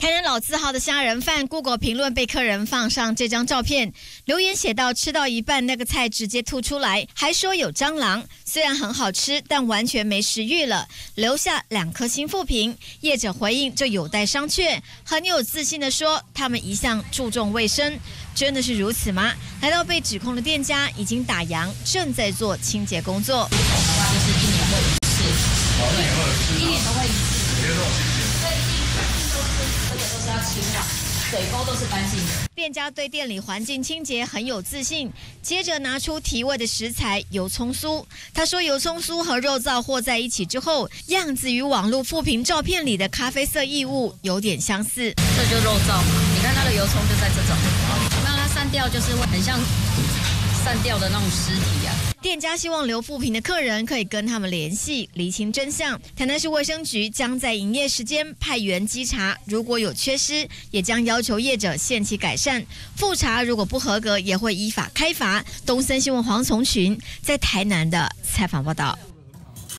台南老字号的虾仁饭，Google 评论被客人放上这张照片，留言写到：“吃到一半，那个菜直接吐出来，还说有蟑螂。虽然很好吃，但完全没食欲了。”留下两颗星负评。业者回应：“就有待商榷。”很有自信的说：“他们一向注重卫生，真的是如此吗？”来到被指控的店家已经打烊，正在做清洁工作。一年会一次，一年都会一次。水沟都是干净的。店家对店里环境清洁很有自信，接着拿出提味的食材油葱酥。他说油葱酥和肉燥和在一起之后，样子与网络复评照片里的咖啡色异物有点相似。这就肉燥嘛，你看它的油葱就在这种，让它散掉就是会很像散掉的那种尸体啊。店家希望留富平的客人可以跟他们联系，厘清真相。台南市卫生局将在营业时间派员稽查，如果有缺失，也将要求业者限期改善。复查如果不合格，也会依法开罚。东森新闻黄从群在台南的采访报道。